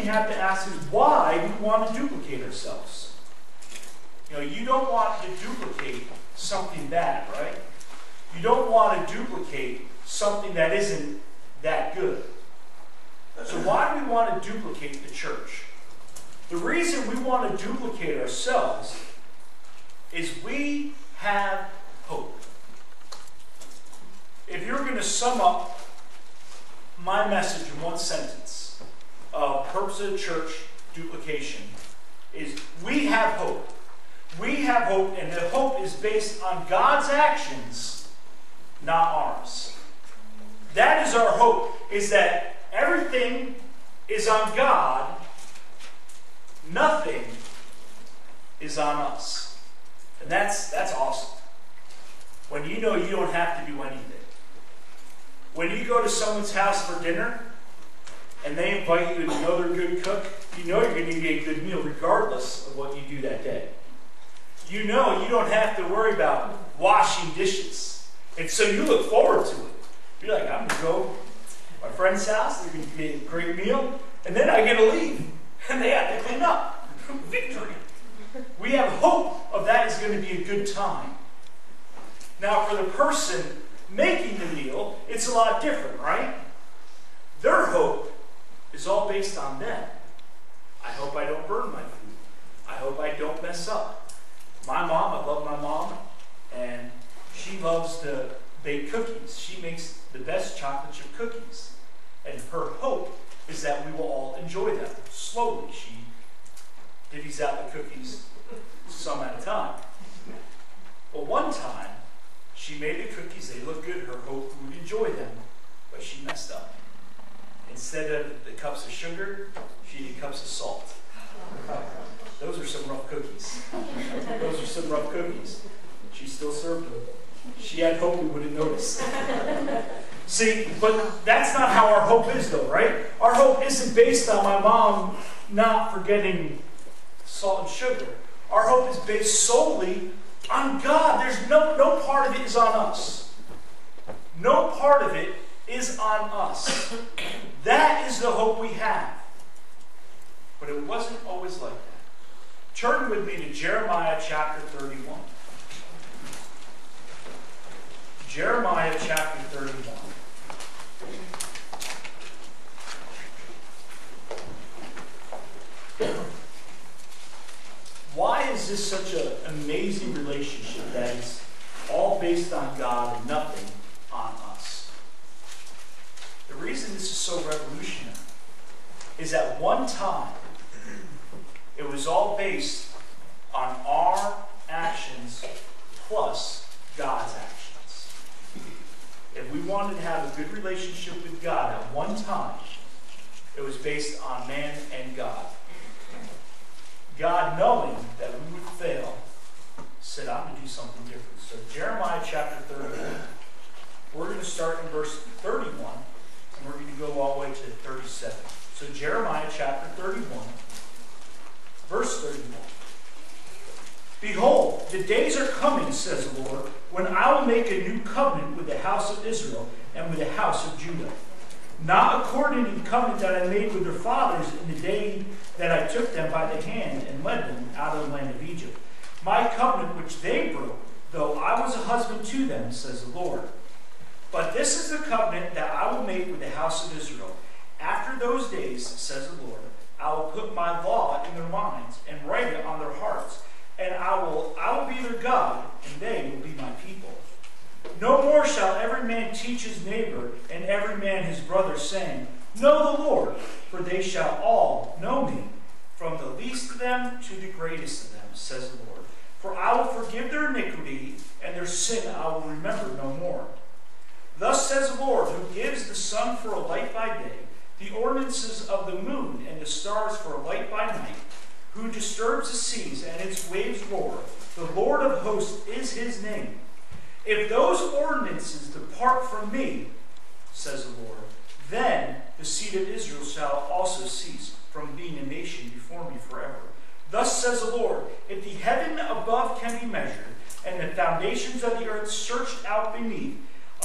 we have to ask is why we want to duplicate ourselves? You know, you don't want to duplicate something bad, right? You don't want to duplicate something that isn't that good. So why do we want to duplicate the church? The reason we want to duplicate ourselves is we have hope. If you're going to sum up my message in one sentence of purpose of church duplication is we have hope. We have hope, and the hope is based on God's actions, not ours. That is our hope, is that everything is on God, nothing is on us. And that's that's awesome. When you know you don't have to do anything. When you go to someone's house for dinner and they invite you to another good cook, you know you're going to get a good meal regardless of what you do that day. You know you don't have to worry about washing dishes. And so you look forward to it. You're like, I'm going to go to my friend's house, they're going to get a great meal, and then I get to leave. And they have to clean up. Victory. We have hope of that is going to be a good time. Now, for the person making the meal, it's a lot different, right? Their hope is all based on them. I hope I don't burn my food. I hope I don't mess up. My mom, I love my mom, and she loves to bake cookies. She makes the best chocolate chip cookies. And her hope is that we will all enjoy them. Slowly, she divvies out the cookies some at a time. But one time, she made the cookies, they looked good, her hope would enjoy them, but she messed up. Instead of the cups of sugar, she did cups of salt. Those are some rough cookies. Those are some rough cookies. She still served them. She had hope we wouldn't notice. See, but that's not how our hope is, though, right? Our hope isn't based on my mom not forgetting salt and sugar. Our hope is based solely on God. There's no, no part of it is on us. No part of it is on us. That is the hope we have. But it wasn't always like that. Turn with me to Jeremiah chapter 31. Jeremiah chapter 31. Why is this such an amazing relationship that is all based on God and nothing reason this is so revolutionary is at one time it was all based on our actions plus God's actions. If we wanted to have a good relationship with God at one time, it was based on man and God. God, knowing that we would fail, said, I'm going to do something different. So, Jeremiah chapter 31, we're going to start in verse 31, and we're going to go all the way to 37. So, Jeremiah chapter 31, verse 31. Behold, the days are coming, says the Lord, when I will make a new covenant with the house of Israel and with the house of Judah not according to the covenant that I made with their fathers in the day that I took them by the hand and led them out of the land of Egypt. My covenant which they broke, though I was a husband to them, says the Lord. But this is the covenant that I will make with the house of Israel. After those days, says the Lord, I will put my law in their minds and write it on their hearts, and I will I will be their God, and they will be my people. No more shall every man teach his neighbor and every man his brother, saying, Know the Lord, for they shall all know me, from the least of them to the greatest of them, says the Lord. For I will forgive their iniquity, and their sin I will remember no more. Thus says the Lord, who gives the sun for a light by day, the ordinances of the moon and the stars for a light by night, who disturbs the seas and its waves roar. The Lord of hosts is his name. If those ordinances depart from me, says the Lord, then the seed of Israel shall also cease from being a nation before me forever. Thus says the Lord, if the heaven above can be measured, and the foundations of the earth searched out beneath,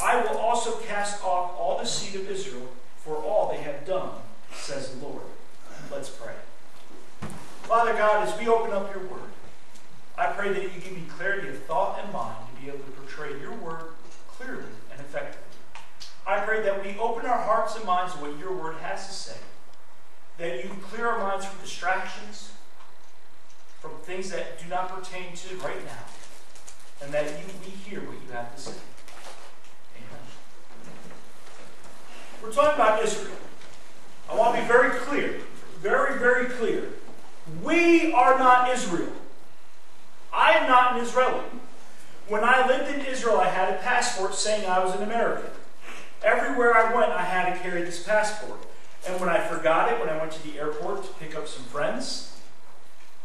I will also cast off all the seed of Israel for all they have done, says the Lord. Let's pray. Father God, as we open up your word, I pray that you give me clarity of thought and mind to be able to portray your word clearly and effectively. I pray that we open our hearts and minds to what your word has to say, that you clear our minds from distractions, from things that do not pertain to right now, and that you, we hear what you have to say. Amen. We're talking about Israel. I want to be very clear, very, very clear. We are not Israel. I am not an Israeli. When I lived in Israel, I had a passport saying I was an American. Everywhere I went, I had to carry this passport. And when I forgot it, when I went to the airport to pick up some friends,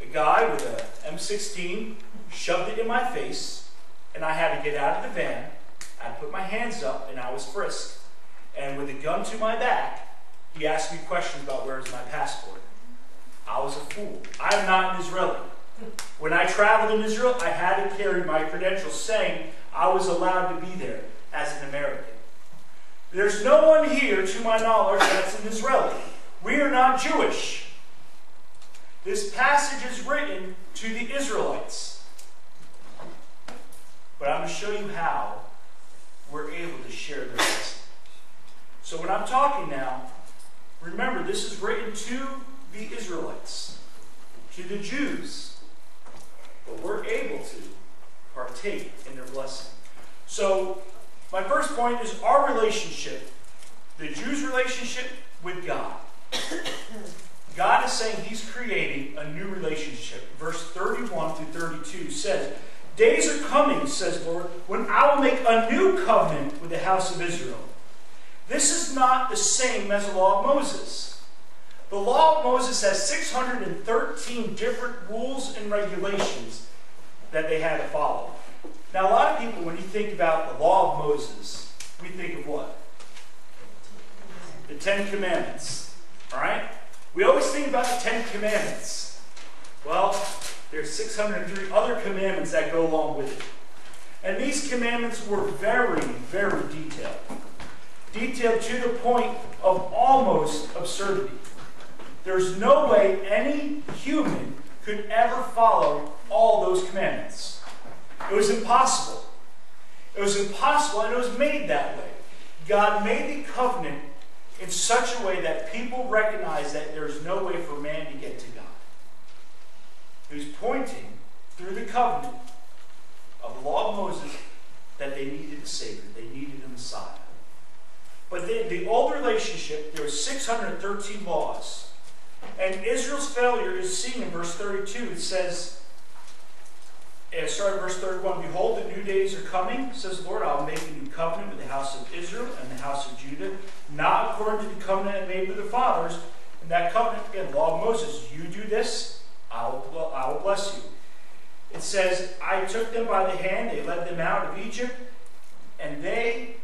a guy with an M16 shoved it in my face, and I had to get out of the van. I put my hands up, and I was frisked. And with a gun to my back, he asked me questions about where's my passport. I was a fool. I am not an Israeli. When I traveled in Israel, I had to carry my credentials saying I was allowed to be there as an American. There's no one here, to my knowledge, that's an Israeli. We are not Jewish. This passage is written to the Israelites. But I'm going to show you how we're able to share this. lesson. So when I'm talking now, remember this is written to the Israelites, to the Jews but we're able to partake in their blessing. So, my first point is our relationship, the Jews' relationship with God. God is saying He's creating a new relationship. Verse 31 through 32 says, Days are coming, says Lord, when I will make a new covenant with the house of Israel. This is not the same as the law of Moses. The law of Moses has 613 different rules and regulations that they had to follow. Now, a lot of people, when you think about the law of Moses, we think of what? The Ten Commandments. All right? We always think about the Ten Commandments. Well, there's 603 other commandments that go along with it. And these commandments were very, very detailed. Detailed to the point of almost absurdity. There's no way any human could ever follow all those commandments. It was impossible. It was impossible, and it was made that way. God made the covenant in such a way that people recognize that there's no way for man to get to God. He was pointing through the covenant of the law of Moses that they needed a Savior, they needed a Messiah. But then the old relationship, there were 613 laws. And Israel's failure is seen in verse 32. It says, uh, start verse 31. Behold, the new days are coming, says the Lord. I will make a new covenant with the house of Israel and the house of Judah, not according to the covenant I made with the fathers. And that covenant, again, law of Moses, you do this, I will, I will bless you. It says, I took them by the hand, they led them out of Egypt, and they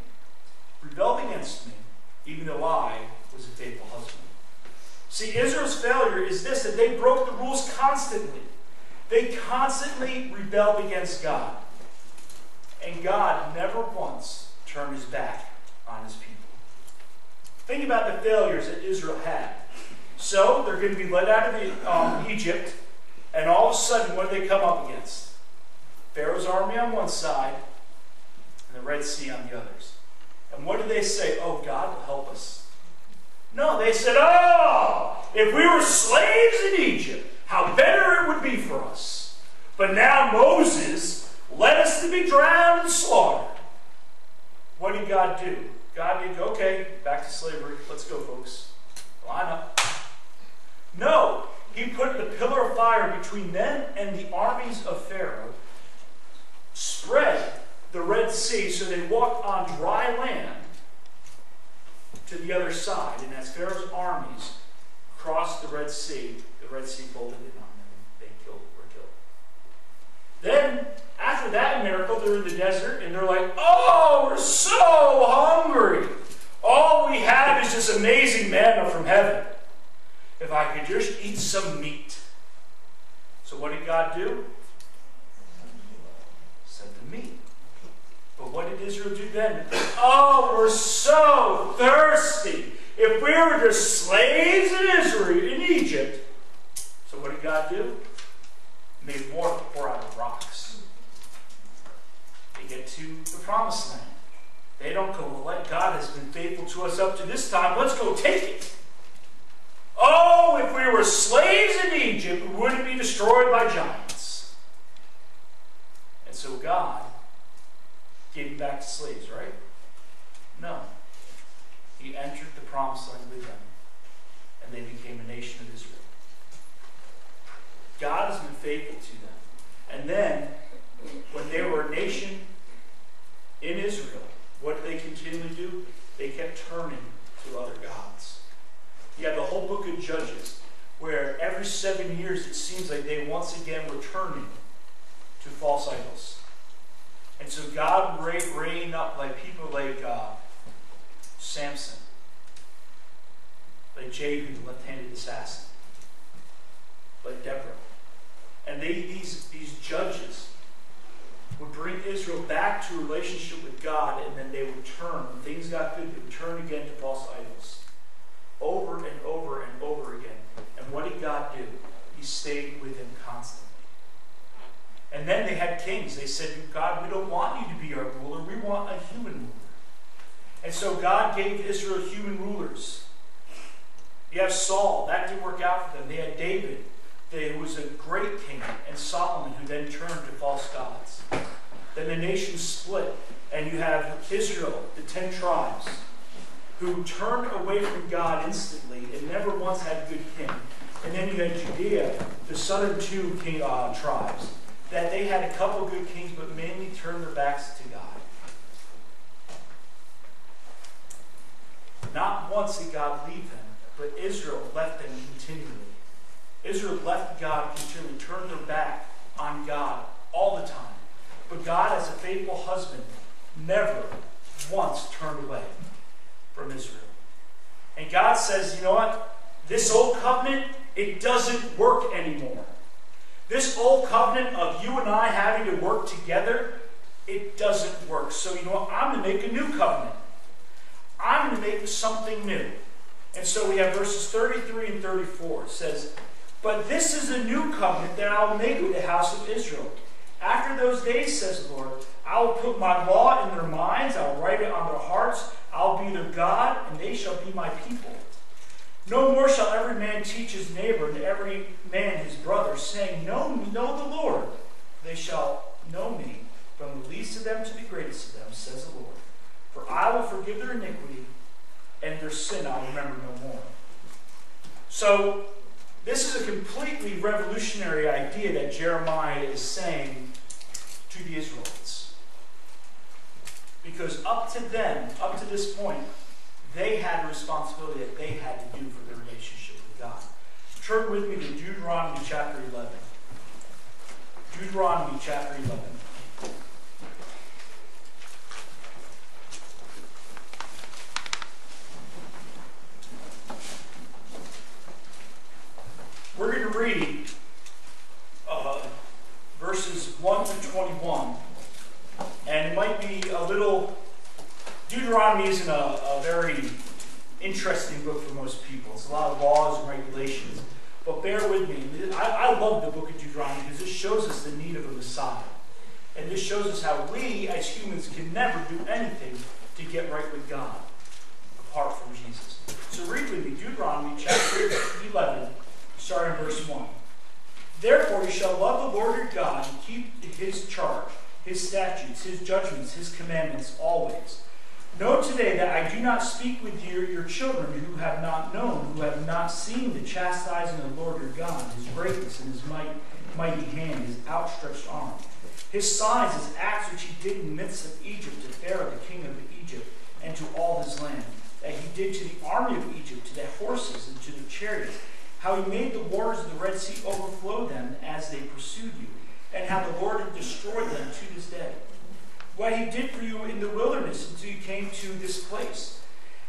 rebelled against me, even though I was a faithful husband. See, Israel's failure is this that they broke the rules constantly. They constantly rebelled against God. And God never once turned his back on his people. Think about the failures that Israel had. So they're going to be led out of um, Egypt, and all of a sudden, what do they come up against? Pharaoh's army on one side, and the Red Sea on the others. And what did they say? Oh, God will help us. No, they said, oh, if we were slaves in Egypt, how better it would be for us. But now Moses led us to be drowned and slaughtered. What did God do? God did, okay, back to slavery. Let's go, folks. Line up. No, he put the pillar of fire between them and the armies of Pharaoh, spread the Red Sea so they walked on dry land to the other side. And as Pharaoh's armies crossed the Red Sea, the Red Sea folded in on them. And they killed, were killed. Then, after that miracle, they're in the desert and they're like, oh, we're so hungry. All we have is this amazing manna from heaven. If I could just eat some meat. So what did God do? Sent the meat. But what did Israel do then? Oh, we're so thirsty. If we were just slaves in Israel, in Egypt, so what did God do? Made water pour out of rocks. They get to the promised land. They don't go, well, God has been faithful to us up to this time. Let's go take it. Oh, if we were slaves in Egypt, we wouldn't be destroyed by giants. And so God gave back to slaves, right? No. He entered the promised land with them, and they became a nation of Israel. God has been faithful to them. And then, when they were a nation in Israel, what did they continually do? They kept turning to other gods. You have the whole book of Judges, where every seven years it seems like they once again were turning to false idols. And so God rained up like people like uh, Samson, like Jehu, the left-handed assassin, like Deborah. And they, these, these judges would bring Israel back to a relationship with God, and then they would turn. When things got good, they would turn again to false idols. Over and over and over again. And what did God do? He stayed with them constantly. And then they had kings. They said, God, we don't want you to be our ruler. We want a human ruler. And so God gave Israel human rulers. You have Saul. That didn't work out for them. They had David, who was a great king, and Solomon, who then turned to false gods. Then the nation split. And you have Israel, the ten tribes, who turned away from God instantly and never once had a good king. And then you had Judea, the southern two king, uh, tribes, that they had a couple good kings, but mainly turned their backs to God. Not once did God leave them, but Israel left them continually. Israel left God continually, turned their back on God all the time. But God, as a faithful husband, never once turned away from Israel. And God says, you know what? This old covenant, it doesn't work anymore. This old covenant of you and I having to work together, it doesn't work. So, you know what? I'm going to make a new covenant. I'm going to make something new. And so we have verses 33 and 34. It says, But this is a new covenant that I will make with the house of Israel. After those days, says the Lord, I will put my law in their minds, I will write it on their hearts. I'll be their God, and they shall be my people. No more shall every man teach his neighbor and every man his brother, saying, Know, know the Lord. They shall know me, from the least of them to the greatest of them, says the Lord. For I will forgive their iniquity, and their sin I'll remember no more. So, this is a completely revolutionary idea that Jeremiah is saying to the Israelites. Because up to then, up to this point, they had a responsibility that they had to do for their relationship with God. Turn with me to Deuteronomy chapter 11. Deuteronomy chapter 11. We're going to read uh, verses 1 to 21. And it might be a little Deuteronomy isn't a, a very interesting book for most people. It's a lot of laws and regulations. But bear with me. I, I love the book of Deuteronomy because this shows us the need of a Messiah. And this shows us how we, as humans, can never do anything to get right with God apart from Jesus. So read with me Deuteronomy chapter 11, starting in verse 1. Therefore you shall love the Lord your God and keep his charge, his statutes, his judgments, his commandments always Know today that I do not speak with you, your children who have not known, who have not seen the chastising of the Lord your God, his greatness and his might, mighty hand, his outstretched arm, his signs, his acts which he did in the midst of Egypt to Pharaoh, the king of Egypt, and to all his land, that he did to the army of Egypt, to their horses and to the chariots, how he made the waters of the Red Sea overflow them as they pursued you, and how the Lord had destroyed them to this day what he did for you in the wilderness until you came to this place,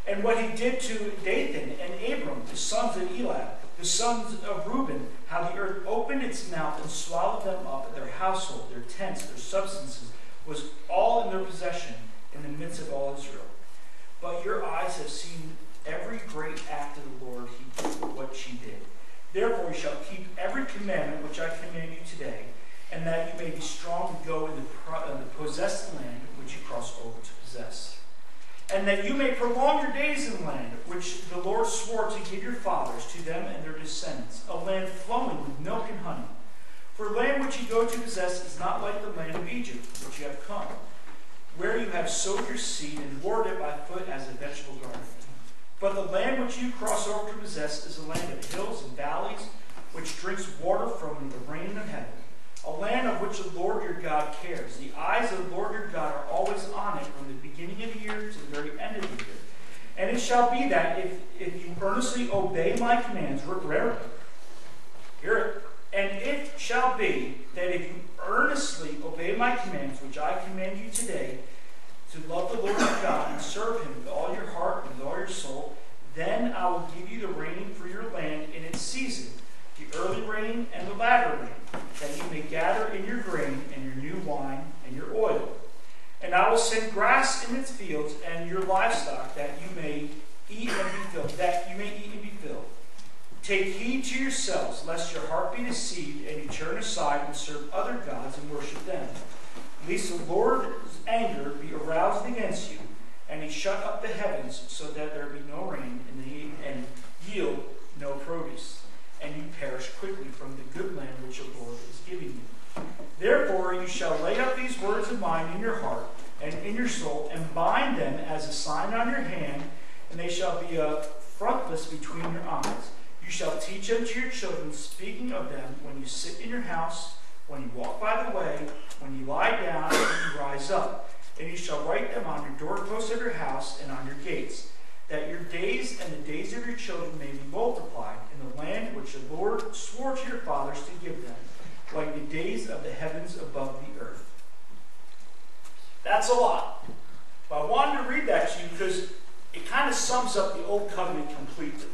and what he did to Dathan and Abiram, the sons of Eliab, the sons of Reuben, how the earth opened its mouth and swallowed them up, their household, their tents, their substances, was all in their possession in the midst of all Israel. But your eyes have seen every great act of the Lord, he, did, what she did. Therefore, you shall keep every commandment which I command you today and that you may be strong to go in the, the possessed land which you cross over to possess. And that you may prolong your days in the land which the Lord swore to give your fathers to them and their descendants, a land flowing with milk and honey. For land which you go to possess is not like the land of Egypt, which you have come, where you have sowed your seed and watered it by foot as a vegetable garden. But the land which you cross over to possess is a land of hills and valleys, which drinks water from the rain of heaven a land of which the Lord your God cares. The eyes of the Lord your God are always on it from the beginning of the year to the very end of the year. And it shall be that if, if you earnestly obey my commands, rarely, hear it, and it shall be that if you earnestly obey my commands, which I command you today, to love the Lord your God and serve him with all your heart and with all your soul, then I will give you the rain for your land in its season the early rain and the latter rain, that you may gather in your grain and your new wine and your oil. And I will send grass in its fields and your livestock, that you may eat and be filled, that you may eat and be filled. Take heed to yourselves, lest your heart be deceived, and you turn aside and serve other gods and worship them. Lest the Lord's anger be aroused against you, and he shut up the heavens, so that there be no rain, and, yield no produce and you perish quickly from the good land which the Lord is giving you. Therefore, you shall lay up these words of mine in your heart and in your soul, and bind them as a sign on your hand, and they shall be a frontlets between your eyes. You shall teach them to your children, speaking of them when you sit in your house, when you walk by the way, when you lie down, and you rise up. And you shall write them on your doorposts of your house and on your gates that your days and the days of your children may be multiplied in the land which the Lord swore to your fathers to give them, like the days of the heavens above the earth. That's a lot. But I wanted to read that to you because it kind of sums up the Old Covenant completely.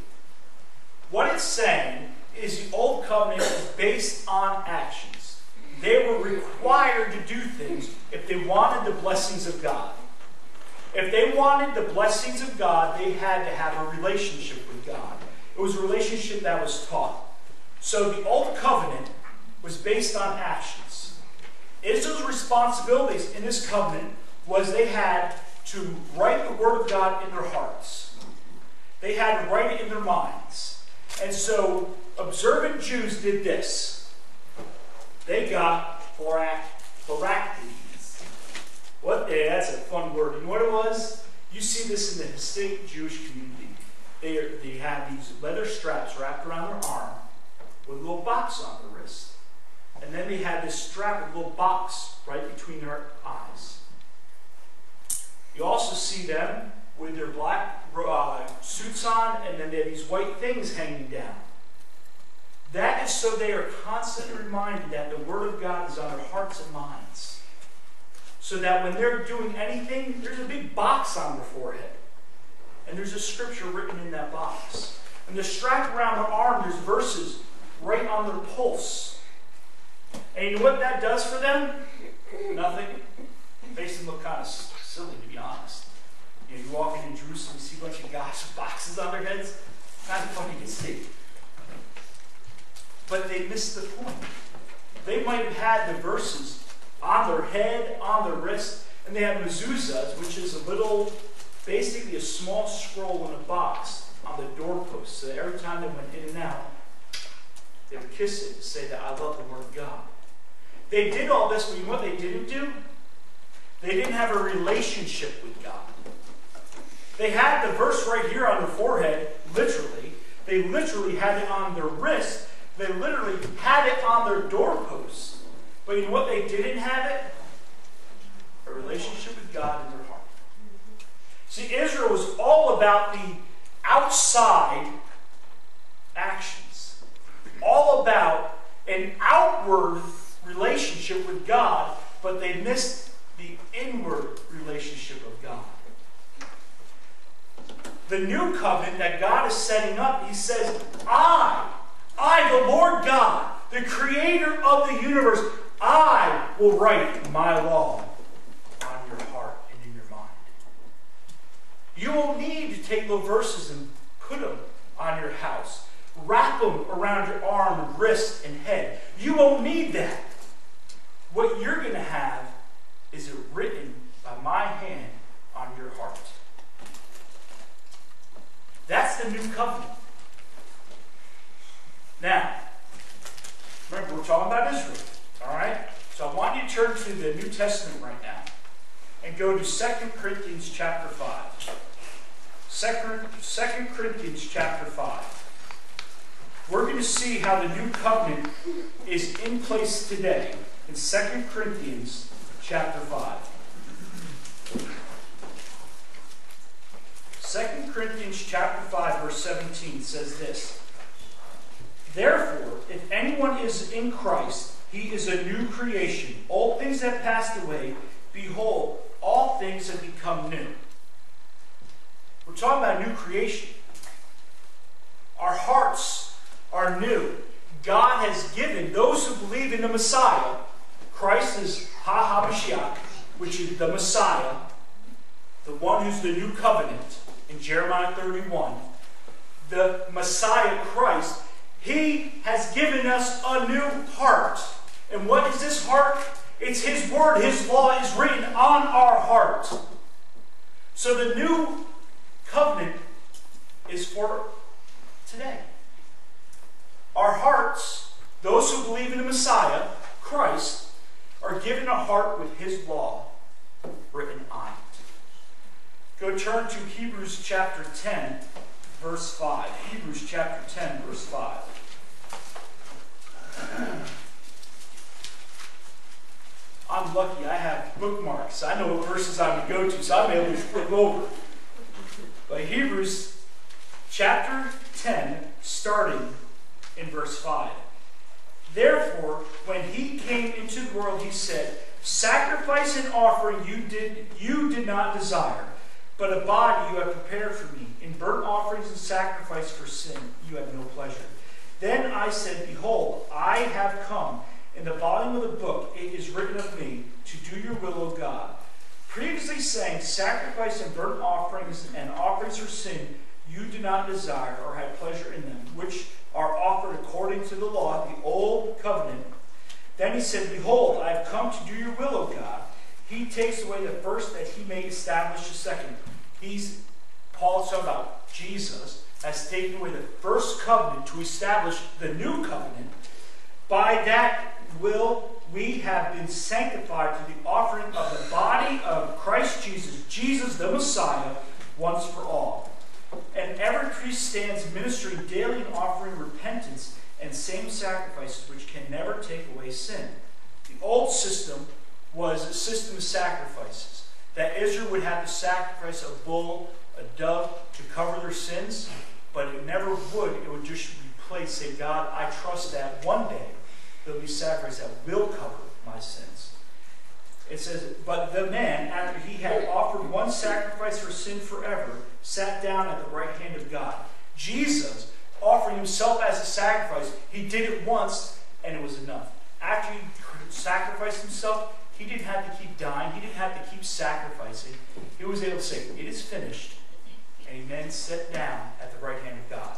What it's saying is the old covenant is based on actions. They were required to do things if they wanted the blessings of God. If they wanted the blessings of God, they had to have a relationship with God. It was a relationship that was taught. So the old covenant was based on actions. Israel's responsibilities in this covenant was they had to write the word of God in their hearts. They had to write it in their minds. And so observant Jews did this. They got phylacteries. What? Yeah, that's a fun word. You know what it was? You see this in the Hasidic Jewish community. They, are, they have these leather straps wrapped around their arm with a little box on the wrist. And then they had this strap with a little box right between their eyes. You also see them with their black uh, suits on, and then they have these white things hanging down. That is so they are constantly reminded that the Word of God is on their hearts and minds. So that when they're doing anything, there's a big box on their forehead. And there's a scripture written in that box. And the strap around their arm, there's verses right on their pulse. And you know what that does for them? Nothing. Makes them look kind of silly, to be honest. You, know, you walk into Jerusalem, you see a bunch of guys with boxes on their heads. Kind of funny to see. But they missed the point. They might have had the verses on their head, on their wrist, and they have mezuzahs, which is a little, basically a small scroll in a box on the doorpost. So every time they went in and out, they would kiss it to say that I love the Word of God. They did all this, but you know what they didn't do? They didn't have a relationship with God. They had the verse right here on their forehead, literally. They literally had it on their wrist. They literally had it on their doorposts. But you know what they didn't have it? A relationship with God in their heart. See, Israel was all about the outside actions, all about an outward relationship with God, but they missed the inward relationship of God. The new covenant that God is setting up, He says, I, I, the Lord God, the creator of the universe, I will write my law on your heart and in your mind. You will need to take the verses and put them on your house. Wrap them around your arm, wrist, and head. You won't need that. What you're going to have is it written by my hand on your heart. That's the new covenant. Now, remember, we're talking about Israel. All right? So I want you to turn to the New Testament right now and go to 2 Corinthians chapter 5. 2 Corinthians chapter 5. We're going to see how the new covenant is in place today in 2 Corinthians chapter 5. 2 Corinthians chapter 5 verse 17 says this. Therefore, if anyone is in Christ, he is a new creation. All things have passed away. Behold, all things have become new. We're talking about new creation. Our hearts are new. God has given those who believe in the Messiah, Christ is Ha HaMashiach, which is the Messiah, the one who's the new covenant in Jeremiah 31, the Messiah Christ, he has given us a new heart. And what is this heart? It's His Word. His law is written on our heart. So the new covenant is for today. Our hearts, those who believe in the Messiah, Christ, are given a heart with His law written on it. Go turn to Hebrews chapter 10, verse 5. Hebrews chapter 10, verse 5. I'm lucky I have bookmarks. I know what verses I'm to go to, so I'm able to flip over. But Hebrews chapter 10, starting in verse 5. Therefore, when he came into the world, he said, Sacrifice and offering you did, you did not desire, but a body you have prepared for me. In burnt offerings and sacrifice for sin you have no pleasure. Then I said, Behold, I have come. In the volume of the book it is written of me to do your will, O God. Previously saying, Sacrifice and burnt offerings and offerings for sin you do not desire or have pleasure in them, which are offered according to the law, the old covenant. Then he said, Behold, I have come to do your will, O God. He takes away the first that he may establish the second. He's Paul's talking about Jesus has taken away the first covenant to establish the new covenant. By that will we have been sanctified through the offering of the body of Christ Jesus, Jesus the Messiah, once for all. And every priest stands ministering daily and offering repentance and same sacrifices which can never take away sin. The old system was a system of sacrifices. That Israel would have to sacrifice a bull, a dove to cover their sins, but it never would. It would just replace, say, God, I trust that one day there'll be sacrifice that will cover my sins. It says, But the man, after he had offered one sacrifice for sin forever, sat down at the right hand of God. Jesus, offering himself as a sacrifice, he did it once and it was enough. After he sacrificed himself, he didn't have to keep dying, he didn't have to keep sacrificing. He was able to say, It is finished. And he then sat down at the right hand of God.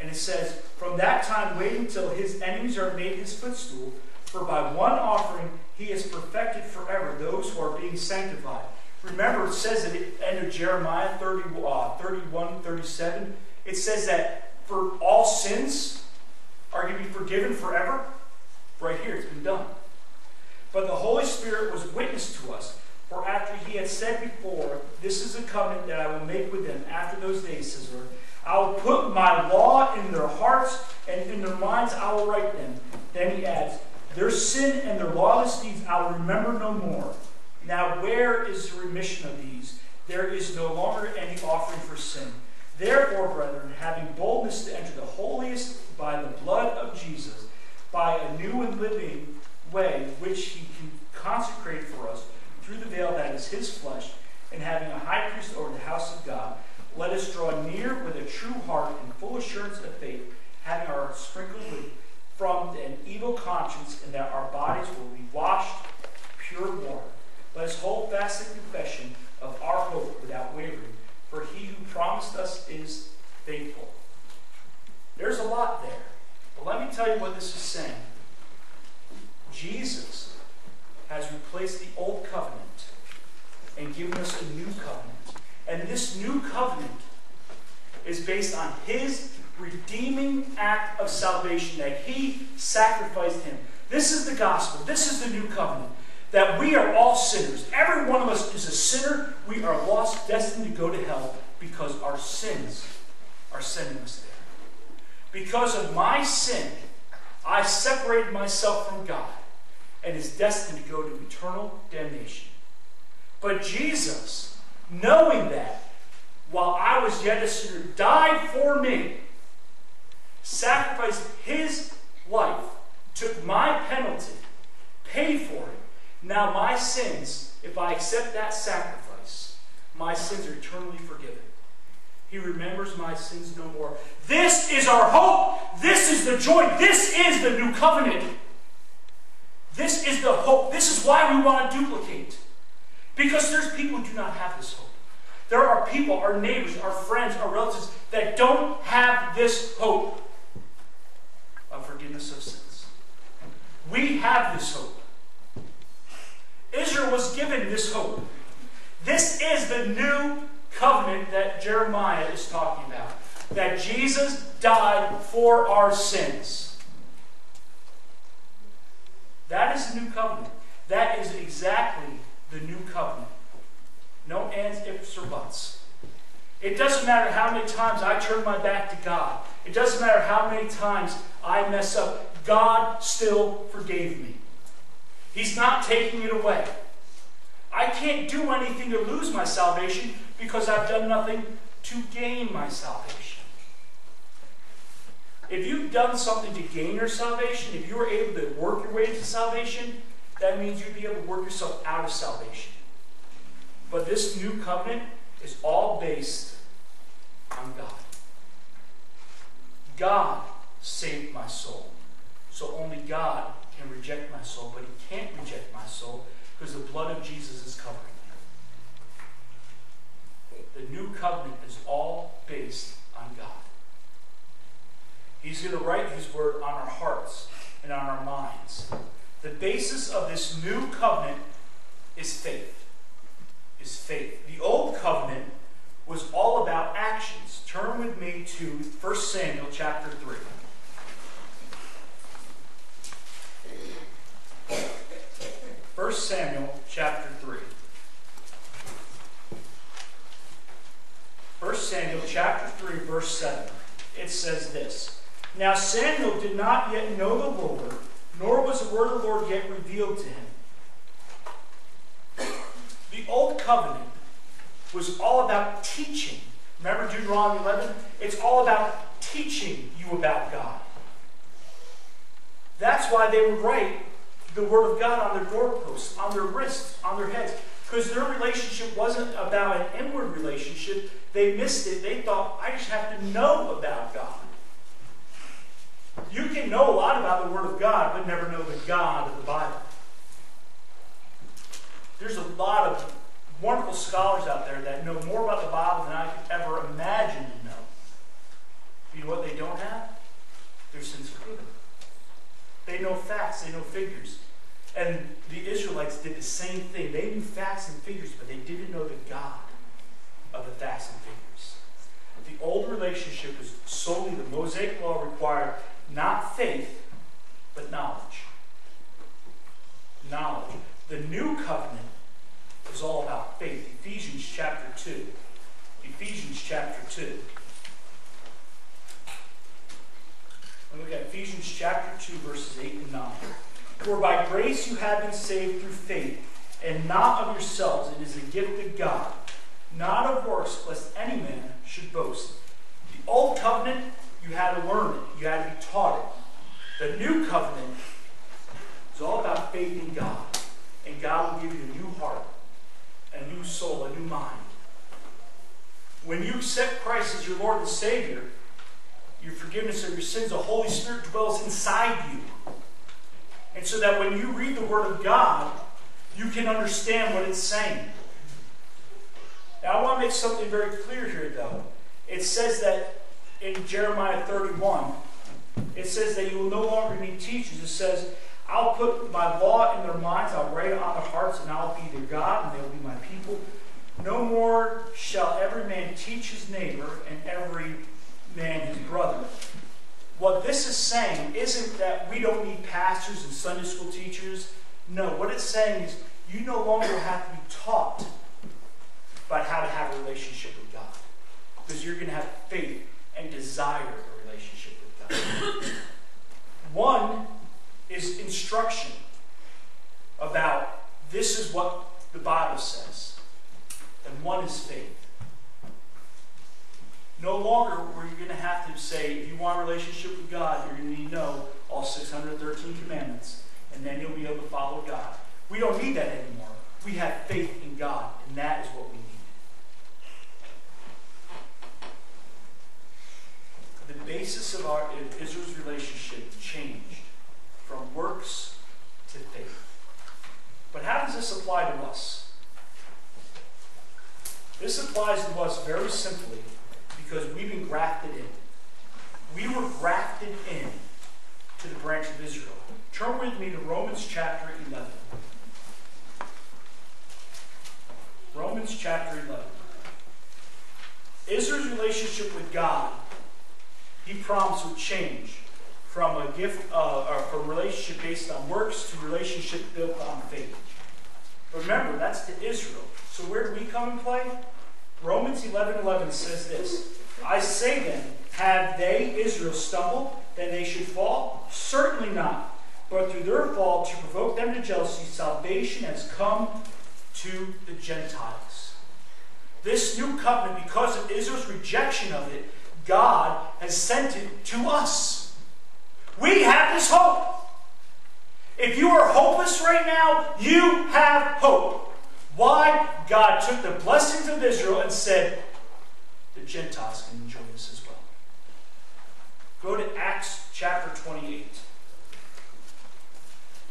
And it says, From that time, waiting till his enemies are made his footstool, for by one offering he has perfected forever those who are being sanctified. Remember, it says at the end of Jeremiah 30, uh, 31, 37, it says that for all sins are going to be forgiven forever. Right here, it's been done. But the Holy Spirit was witness to us. For after he had said before, This is a covenant that I will make with them after those days, says Lord. I will put my law in their hearts, and in their minds I will write them. Then he adds, Their sin and their lawless deeds I will remember no more. Now where is the remission of these? There is no longer any offering for sin. Therefore, brethren, having boldness to enter the holiest by the blood of Jesus, by a new and living way which he consecrated for us through the veil that is his flesh, and having a high priest over the house of God, let us draw near with a true heart and full assurance of faith, having our sprinkled from an evil conscience, and that our bodies will be washed pure water. Let us hold fast the confession of our hope without wavering, for he who promised us is faithful. There's a lot there, but let me tell you what this is saying. Jesus has replaced the old covenant and given us a new covenant. And this new covenant is based on his redeeming act of salvation that he sacrificed him. This is the gospel. This is the new covenant. That we are all sinners. Every one of us is a sinner. We are lost, destined to go to hell because our sins are sending us there. Because of my sin, I separated myself from God and is destined to go to eternal damnation. But Jesus, knowing that, while I was yet a sinner, died for me, sacrificed his life, took my penalty, paid for it. Now my sins, if I accept that sacrifice, my sins are eternally forgiven. He remembers my sins no more. This is our hope. This is the joy. This is the new covenant. This is the hope. This is why we want to duplicate. Because there's people who do not have this hope. There are people, our neighbors, our friends, our relatives, that don't have this hope of forgiveness of sins. We have this hope. Israel was given this hope. This is the new covenant that Jeremiah is talking about. That Jesus died for our sins. That is the new covenant. That is exactly the new covenant. No ands, ifs, or buts. It doesn't matter how many times I turn my back to God. It doesn't matter how many times I mess up. God still forgave me. He's not taking it away. I can't do anything to lose my salvation because I've done nothing to gain my salvation. If you've done something to gain your salvation, if you were able to work your way into salvation, that means you'd be able to work yourself out of salvation. But this new covenant is all based on God. God saved my soul. So only God can reject my soul, but He can't reject my soul because the blood of Jesus is covering it. The new covenant is all based on God. He's going to write His word on our hearts and on our minds. The basis of this new covenant is faith. Is faith. The old covenant was all about actions. Turn with me to 1 Samuel chapter 3. 1 Samuel chapter 3. 1 Samuel chapter 3, verse 7. It says this Now Samuel did not yet know the Lord, nor was the word of the Lord yet revealed to him. The old covenant was all about teaching. Remember Deuteronomy 11? It's all about teaching you about God. That's why they would write the Word of God on their doorposts, on their wrists, on their heads. Because their relationship wasn't about an inward relationship. They missed it. They thought, I just have to know about God. You can know a lot about the Word of God, but never know the God of the Bible. There's a lot of wonderful scholars out there that know more about the Bible than I could ever imagine to know. You know what they don't have? Their sense of humor. They know facts, they know figures. And the Israelites did the same thing. They knew facts and figures, but they didn't know the God of the facts and figures. The old relationship was solely the Mosaic law required not faith, but knowledge. Knowledge. The new covenant is all about faith. Ephesians chapter 2. Ephesians chapter 2. Look at Ephesians chapter 2, verses 8 and 9. For by grace you have been saved through faith, and not of yourselves. It is a gift of God, not of works, lest any man should boast. The old covenant, you had to learn it, you had to be taught it. The new covenant is all about faith in God, and God will give you a new heart, a new soul, a new mind. When you accept Christ as your Lord and Savior, your forgiveness of your sins, the Holy Spirit dwells inside you. And so that when you read the Word of God, you can understand what it's saying. Now, I want to make something very clear here, though. It says that in Jeremiah 31, it says that you will no longer need teachers. It says, I'll put my law in their minds, I'll write it on their hearts, and I'll be their God, and they will be my people. No more shall every man teach his neighbor and every man his brother. What this is saying isn't that we don't need pastors and Sunday school teachers. No, what it's saying is you no longer have to be taught about how to have a relationship with God. Because you're going to have faith and desire a relationship with God. One is instruction about this is what the Bible says, and one is faith. No longer were you going to have to say, if you want a relationship with God, you're going to need to know all 613 commandments, and then you'll be able to follow God. We don't need that anymore. We have faith in God, and that is what we need. The basis of our of Israel's relationship changed from works to faith. But how does this apply to us? This applies to us very simply because we've been grafted in. We were grafted in to the branch of Israel. Turn with me to Romans chapter 11. Romans chapter 11. Israel's relationship with God, he promised would change from a gift uh, or from a relationship based on works to a relationship built on faith. Remember, that's to Israel. So where do we come and play? Romans 11 11 says this I say then, have they, Israel, stumbled, then they should fall? Certainly not. But through their fall, to provoke them to jealousy, salvation has come to the Gentiles. This new covenant, because of Israel's rejection of it, God has sent it to us. We have this hope. If you are hopeless right now, you have hope. Why? God took the blessings of Israel and said, the Gentiles can enjoy this as well. Go to Acts chapter 28.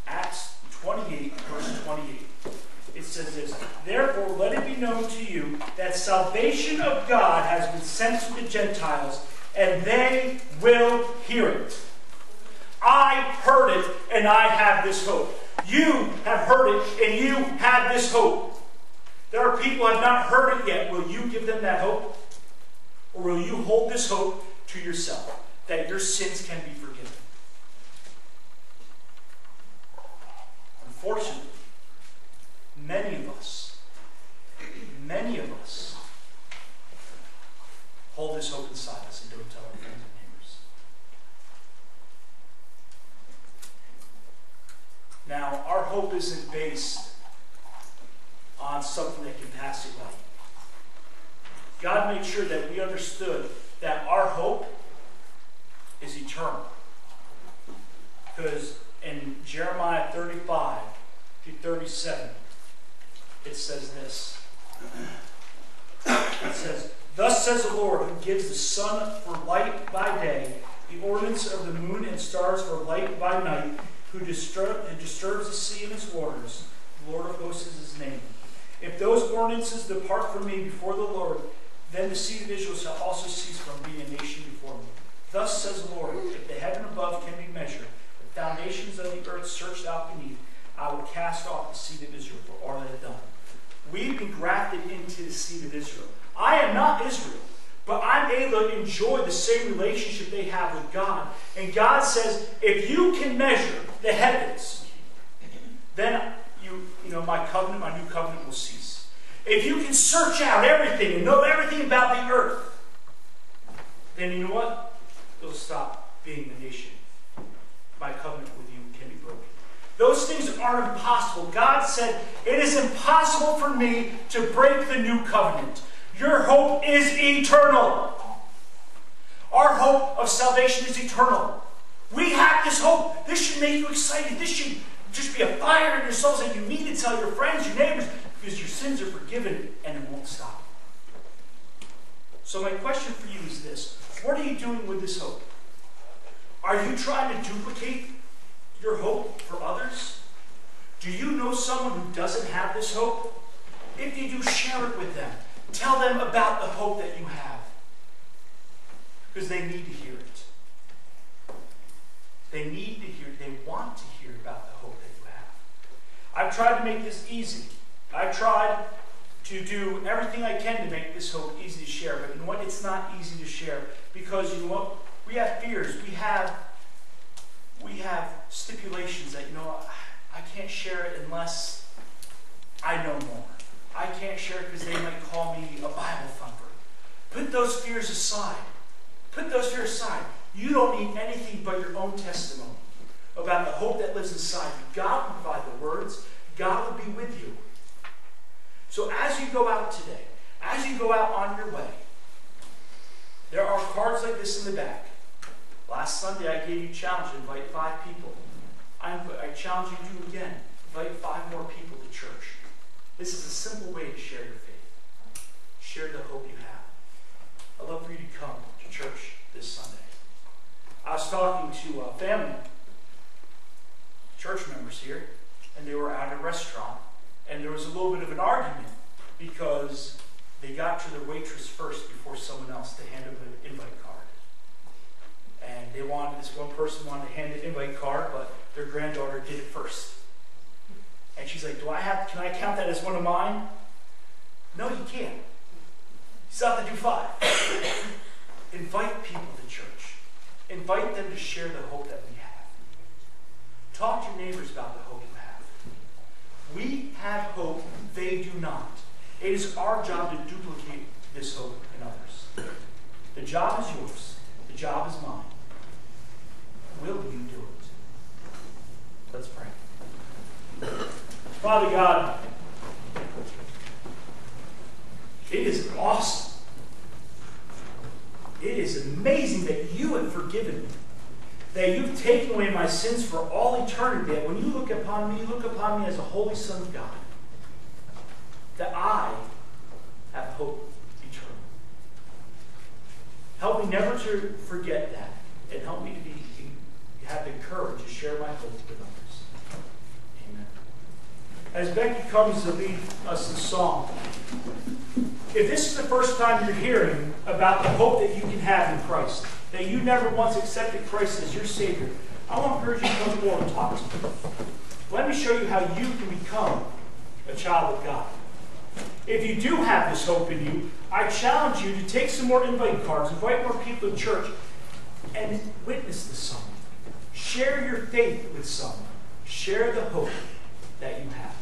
Acts 28, verse 28. It says this Therefore, let it be known to you that salvation of God has been sent to the Gentiles, and they will hear it. I heard it, and I have this hope. You have heard it, and you have this hope. There are people who have not heard it yet. Will you give them that hope? Or will you hold this hope to yourself that your sins can be forgiven? Unfortunately, many of us, many of us, hold this hope inside us and don't tell our friends and neighbors. Now, our hope isn't based on something that can pass away. God made sure that we understood that our hope is eternal. Because in Jeremiah 35 to 37, it says this. It says, Thus says the Lord, who gives the sun for light by day, the ordinance of the moon and stars for light by night, who, disturb, who disturbs the sea and its waters. The Lord of hosts is his name. If those ordinances depart from me before the Lord, then the seed of Israel shall also cease from being a nation before me. Thus says the Lord, if the heaven above can be measured, the foundations of the earth searched out beneath, I will cast off the seed of Israel for all that I have done. We've been grafted into the seed of Israel. I am not Israel, but I'm able to enjoy the same relationship they have with God. And God says, if you can measure the heavens, then you, you know, my covenant, my new covenant will cease. If you can search out everything and know everything about the earth, then you know what? It'll stop being the nation. My covenant with you can be broken. Those things are impossible. God said, It is impossible for me to break the new covenant. Your hope is eternal. Our hope of salvation is eternal. We have this hope. This should make you excited. This should just be a fire in your souls that you need to tell your friends, your neighbors, because your sins are forgiven and it won't stop. So, my question for you is this What are you doing with this hope? Are you trying to duplicate your hope for others? Do you know someone who doesn't have this hope? If you do, share it with them. Tell them about the hope that you have. Because they need to hear it. They need to hear, they want to hear about the hope that you have. I've tried to make this easy. I've tried to do everything I can to make this hope easy to share. But you know what? It's not easy to share because you know what? We have fears. We have we have stipulations that you know I can't share it unless I know more. I can't share it because they might call me a Bible thumper. Put those fears aside. Put those fears aside. You don't need anything but your own testimony about the hope that lives inside you. God will provide the words. God will be with you. So as you go out today, as you go out on your way, there are cards like this in the back. Last Sunday I gave you a challenge to invite five people. I, I challenge you to again. Invite five more people to church. This is a simple way to share your faith. Share the hope you have. I'd love for you to come to church this Sunday. I was talking to a family, church members here, and they were at a restaurant, and there was a little bit of an argument because they got to the waitress first before someone else to hand them an invite card. This one person wanted to hand an invite card, but their granddaughter did it first. And she's like, Do I have, can I count that as one of mine? No, you can't. You still have to do five. Invite people to church. Invite them to share the hope that we have. Talk to your neighbors about the hope you have. We have hope, they do not. It is our job to duplicate this hope in others. The job is yours, the job is mine. Will you do it? Let's pray. Father God, it is awesome. It is amazing that you have forgiven me. That you've taken away my sins for all eternity. That when you look upon me, you look upon me as a holy Son of God. That I have hope eternal. Help me never to forget that. And help me to be have the courage to share my hope with others. Amen. As Becky comes to lead us in song, if this is the first time you're hearing about the hope that you can have in Christ, that you never once accepted Christ as your Savior, I want to encourage you to come forward and talk to me. Let me show you how you can become a child of God. If you do have this hope in you, I challenge you to take some more invite cards, invite more people to church, and witness this someone. Share your faith with someone. Share the hope that you have.